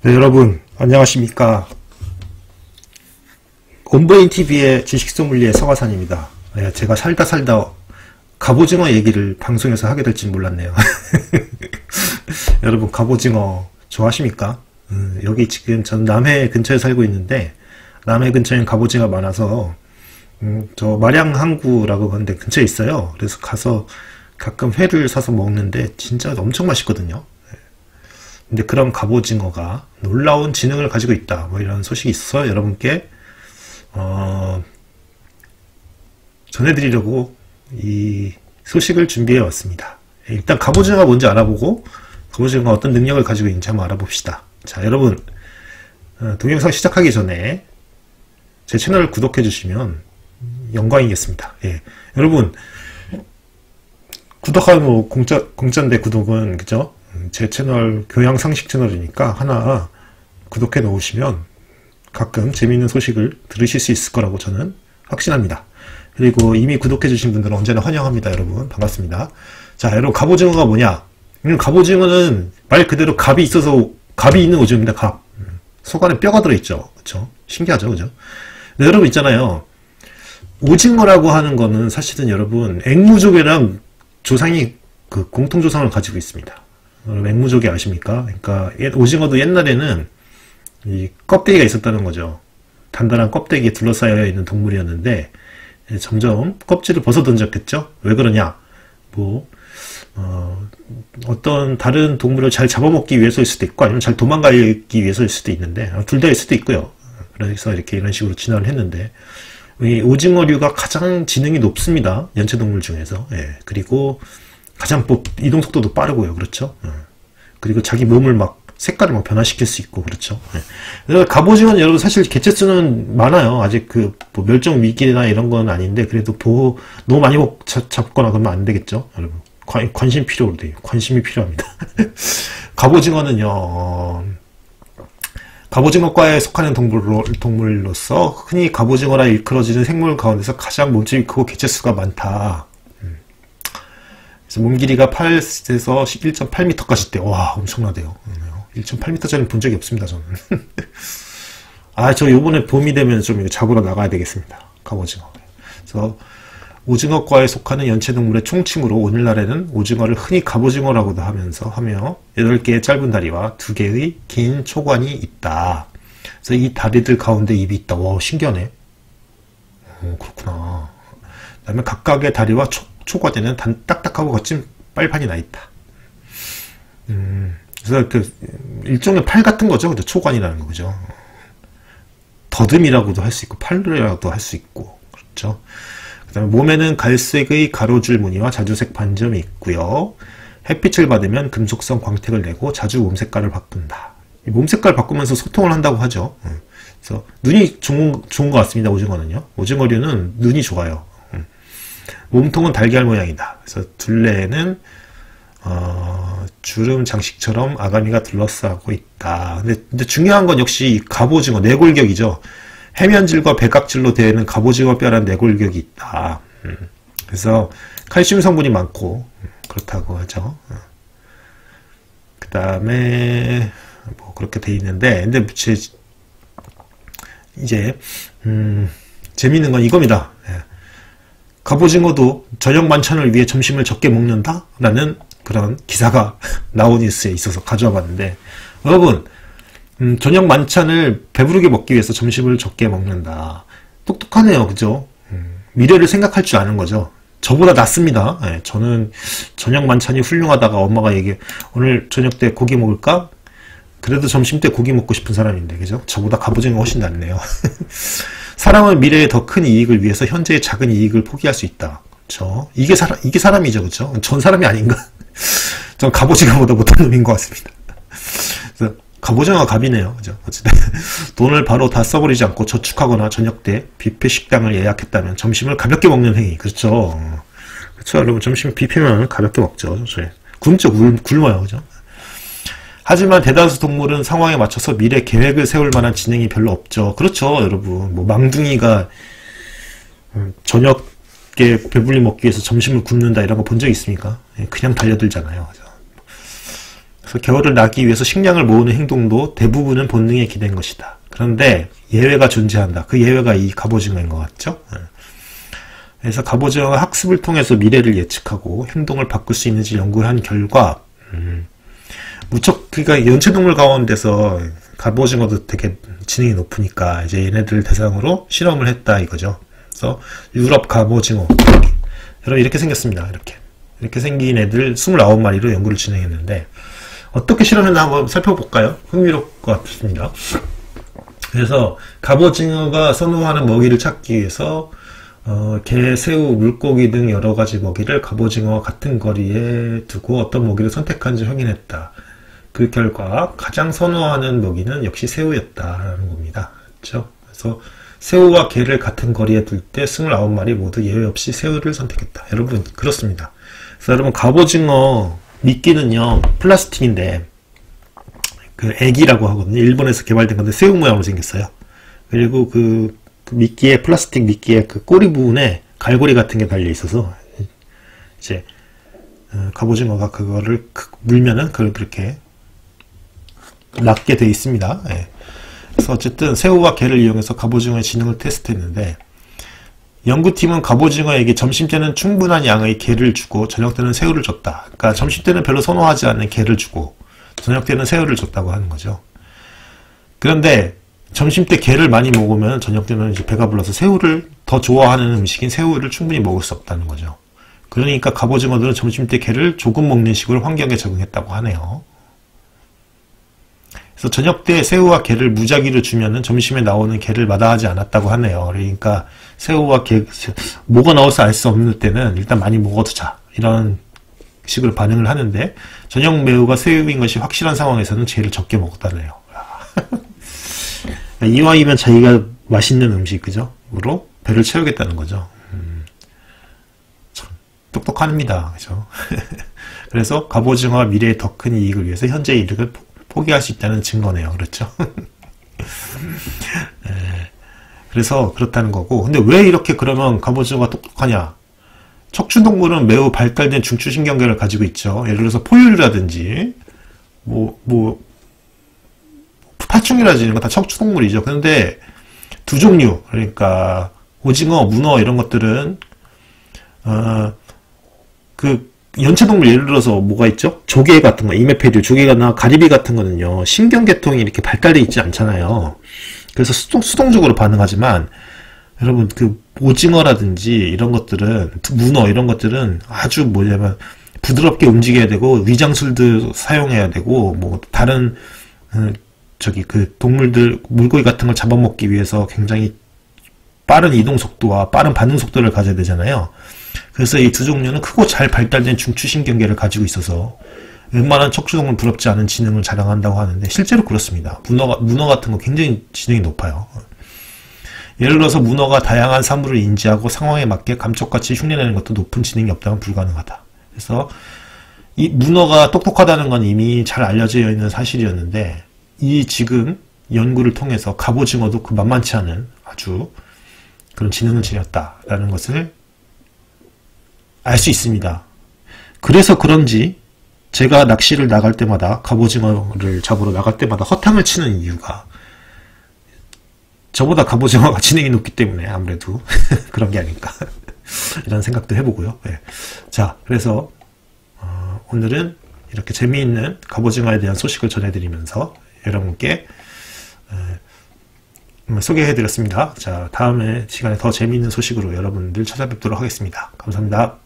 네, 여러분 안녕하십니까 온보인 TV의 지식 소믈리의 서가산입니다. 네, 제가 살다 살다 갑오징어 얘기를 방송에서 하게 될지 몰랐네요. 여러분 갑오징어 좋아하십니까? 음, 여기 지금 전 남해 근처에 살고 있는데 남해 근처엔 갑오징어 많아서 음, 저 마량 항구라고 하는데 근처에 있어요. 그래서 가서 가끔 회를 사서 먹는데 진짜 엄청 맛있거든요. 근데 그런 갑오징어가 놀라운 지능을 가지고 있다. 뭐 이런 소식이 있어서 여러분께 어, 전해드리려고 이 소식을 준비해 왔습니다. 일단 갑오징어가 뭔지 알아보고 갑오징어가 어떤 능력을 가지고 있는지 한번 알아봅시다. 자 여러분 어, 동영상 시작하기 전에 제 채널을 구독해 주시면 영광이겠습니다. 예. 여러분 구독하면 뭐 공짜 공짜인데 구독은 그죠? 제 채널 교양 상식 채널이니까 하나 구독해 놓으시면 가끔 재미있는 소식을 들으실 수 있을 거라고 저는 확신합니다. 그리고 이미 구독해 주신 분들은 언제나 환영합니다 여러분. 반갑습니다. 자 여러분 갑오징어가 뭐냐? 갑오징어는 말 그대로 갑이 있어서 갑이 있는 오징어입니다 갑. 속 안에 뼈가 들어있죠. 그쵸? 신기하죠 그죠? 여러분 있잖아요. 오징어라고 하는 거는 사실은 여러분 앵무족이랑 조상이 그 공통조상을 가지고 있습니다 맹무족이 아십니까? 그러니까 오징어도 옛날에는 이 껍데기가 있었다는 거죠. 단단한 껍데기에 둘러싸여 있는 동물이었는데 점점 껍질을 벗어 던졌겠죠. 왜 그러냐? 뭐 어, 떤 다른 동물을 잘 잡아먹기 위해서일 수도 있고 아니면 잘 도망가기 위해서일 수도 있는데 둘 다일 수도 있고요. 그래서 이렇게 이런 식으로 진화를 했는데 이 오징어류가 가장 지능이 높습니다. 연체동물 중에서. 예. 그리고 가장 뭐 이동 속도도 빠르고요. 그렇죠? 예. 그리고 자기 몸을 막 색깔을 막 변화시킬 수 있고 그렇죠. 예. 갑오징어는 여러분 사실 개체수는 많아요. 아직 그 뭐 멸종 위기나 이런 건 아닌데 그래도 보호 너무 많이 잡거나 그러면 안 되겠죠, 여러분. 관, 관심 필요로 돼요. 관심이 필요합니다. 갑오징어는요. 어, 갑오징어과에 속하는 동물로, 동물로서 흔히 갑오징어라 일컬어지는 생물 가운데서 가장 몸집이 크고 개체수가 많다. 그래서 몸 길이가 8에서 1.8m까지 돼. 와, 엄청나대요. 1.8m짜리 본 적이 없습니다, 저는. 아, 저 요번에 봄이 되면 좀 잡으러 나가야 되겠습니다. 갑오징어. 그래서 오징어과에 속하는 연체동물의 총칭으로 오늘날에는 오징어를 흔히 갑오징어라고도 하면서 하며 8개의 짧은 다리와 2개의 긴 초관이 있다. 그래서 이 다리들 가운데 입이 있다. 와, 신기하네. 오, 그렇구나. 그 다음에 각각의 다리와 초, 초과되는 단, 딱딱하고 거친 빨판이 나 있다. 음, 그래서 그 일종의 팔 같은 거죠, 그죠? 초관이라는 거죠. 더듬이라고도 할 수 있고 팔이라고도 할 수 있고 그렇죠. 그다음에 몸에는 갈색의 가로줄 무늬와 자주색 반점이 있고요. 햇빛을 받으면 금속성 광택을 내고 자주 몸 색깔을 바꾼다. 몸 색깔 바꾸면서 소통을 한다고 하죠. 음. 그래서 눈이 좋은, 좋은 것 같습니다. 오징어는요. 오징어류는 눈이 좋아요. 몸통은 달걀 모양이다. 그래서 둘레는 어, 주름 장식처럼 아가미가 둘러싸고 있다. 근데, 근데 중요한 건 역시 갑오징어 내골격이죠. 해면질과 백각질로 되어 있는 갑오징어 뼈란 내골격이 있다. 음. 그래서 칼슘 성분이 많고 음, 그렇다고 하죠. 어. 그 다음에 뭐 그렇게 돼 있는데 근데 제, 이제 음, 재밌는 건 이겁니다. 예. 갑오징어도 저녁 만찬을 위해 점심을 적게 먹는다? 라는 그런 기사가 나우니스에 있어서 가져와 봤는데 여러분 음, 저녁 만찬을 배부르게 먹기 위해서 점심을 적게 먹는다. 똑똑하네요. 그죠? 음, 미래를 생각할 줄 아는 거죠. 저보다 낫습니다. 네, 저는 저녁 만찬이 훌륭하다가 엄마가 얘기해 오늘 저녁 때 고기 먹을까? 그래도 점심 때 고기 먹고 싶은 사람인데 그죠? 저보다 갑오징어 훨씬 낫네요. 사람은 미래의 더 큰 이익을 위해서 현재의 작은 이익을 포기할 수 있다. 그렇죠? 이게 사람 이게 사람이죠, 그렇죠? 전 사람이 아닌가? 전 갑오징어보다 못한 놈인 것 같습니다. 그래서 갑오징어가 갑이네요, 그죠? 어쨌든 돈을 바로 다 써버리지 않고 저축하거나 저녁 때 뷔페 식당을 예약했다면 점심을 가볍게 먹는 행위, 그렇죠? 그렇죠, 여러분 점심 뷔페면 가볍게 먹죠. 굶죠, 굶어요, 그죠? 하지만 대다수 동물은 상황에 맞춰서 미래 계획을 세울 만한 진행이 별로 없죠. 그렇죠, 여러분. 뭐 망둥이가 음, 저녁에 배불리 먹기 위해서 점심을 굶는다 이런 거 본 적 있습니까? 예, 그냥 달려들잖아요. 그래서 겨울을 나기 위해서 식량을 모으는 행동도 대부분은 본능에 기댄 것이다. 그런데 예외가 존재한다. 그 예외가 이 갑오징어인 것 같죠? 예. 그래서 갑오징어가 학습을 통해서 미래를 예측하고 행동을 바꿀 수 있는지 연구한 결과 음, 무척 그러니까 연체동물 가운데서 갑오징어도 되게 지능이 높으니까 이제 얘네들 대상으로 실험을 했다 이거죠. 그래서 유럽 갑오징어 여러분 이렇게 생겼습니다. 이렇게 이렇게 생긴 애들 29마리로 연구를 진행했는데 어떻게 실험했나 한번 살펴볼까요? 흥미로울 것 같습니다. 그래서 갑오징어가 선호하는 먹이를 찾기 위해서 어, 개, 새우, 물고기 등 여러 가지 먹이를 갑오징어와 같은 거리에 두고 어떤 먹이를 선택한지 확인했다. 그 결과 가장 선호하는 먹이는 역시 새우였다라는 겁니다. 그렇죠? 그래서 새우와 개를 같은 거리에 둘 때 29마리 모두 예외 없이 새우를 선택했다. 여러분 그렇습니다. 그래서 여러분 갑오징어 미끼는요 플라스틱인데 그 애기라고 하거든요. 일본에서 개발된 건데 새우 모양으로 생겼어요. 그리고 그, 그 미끼에 플라스틱 미끼에 그 꼬리 부분에 갈고리 같은 게 달려 있어서 이제 어, 갑오징어가 그거를 물면은 그걸 그렇게 낫게 돼 있습니다. 예. 그래서 어쨌든 새우와 개를 이용해서 갑오징어의 지능을 테스트했는데 연구팀은 갑오징어에게 점심 때는 충분한 양의 개를 주고 저녁 때는 새우를 줬다. 그러니까 점심 때는 별로 선호하지 않는 개를 주고 저녁 때는 새우를 줬다고 하는 거죠. 그런데 점심 때 게를 많이 먹으면 저녁 때는 이제 배가 불러서 새우를 더 좋아하는 음식인 새우를 충분히 먹을 수 없다는 거죠. 그러니까 갑오징어들은 점심 때 게를 조금 먹는 식으로 환경에 적응했다고 하네요. 그래서 저녁 때 새우와 게를 무작위로 주면은 점심에 나오는 게를 마다하지 않았다고 하네요. 그러니까 새우와 게 뭐가 나올지 알 수 없는 때는 일단 많이 먹어두자 이런 식으로 반응을 하는데 저녁 매우가 새우인 것이 확실한 상황에서는 제일 적게 먹었다네요. 이왕이면 자기가 맛있는 음식 그죠? 으로 배를 채우겠다는 거죠. 음, 참 똑똑합니다. 그죠? 그래서 갑오징어와 미래의 더 큰 이익을 위해서 현재의 이득을 포기할 수 있다는 증거네요. 그렇죠? 네, 그래서 그렇다는 거고 근데 왜 이렇게 그러면 갑오징어가 똑똑하냐? 척추동물은 매우 발달된 중추신경계를 가지고 있죠. 예를 들어서 포유류라든지 뭐, 뭐 파충이라든지 이런 거 다 척추동물이죠. 그런데 두 종류 그러니까 오징어, 문어 이런 것들은 어, 그 연체동물 예를 들어서 뭐가 있죠? 조개 같은 거, 이메페류, 조개나 가리비 같은 거는요, 신경계통이 이렇게 발달되어 있지 않잖아요. 그래서 수동, 수동적으로 반응하지만, 여러분, 그, 오징어라든지 이런 것들은, 문어 이런 것들은 아주 뭐냐면, 부드럽게 움직여야 되고, 위장술도 사용해야 되고, 뭐, 다른, 어, 저기, 그, 동물들, 물고기 같은 걸 잡아먹기 위해서 굉장히 빠른 이동 속도와 빠른 반응 속도를 가져야 되잖아요. 그래서 이 두 종류는 크고 잘 발달된 중추신경계를 가지고 있어서 웬만한 척추동물 부럽지 않은 지능을 자랑한다고 하는데 실제로 그렇습니다. 문어, 문어 같은 거 굉장히 지능이 높아요. 예를 들어서 문어가 다양한 사물을 인지하고 상황에 맞게 감쪽같이 흉내내는 것도 높은 지능이 없다면 불가능하다. 그래서 이 문어가 똑똑하다는 건 이미 잘 알려져 있는 사실이었는데 이 지금 연구를 통해서 갑오징어도 그 만만치 않은 아주 그런 지능을 지녔다라는 것을 알 수 있습니다. 그래서 그런지 제가 낚시를 나갈 때마다 갑오징어를 잡으러 나갈 때마다 허탕을 치는 이유가 저보다 갑오징어가 지능이 높기 때문에 아무래도 그런 게 아닐까 이런 생각도 해보고요. 네. 자 그래서 어, 오늘은 이렇게 재미있는 갑오징어에 대한 소식을 전해드리면서 여러분께 어, 소개해드렸습니다. 자 다음에 시간에 더 재미있는 소식으로 여러분들 찾아뵙도록 하겠습니다. 감사합니다.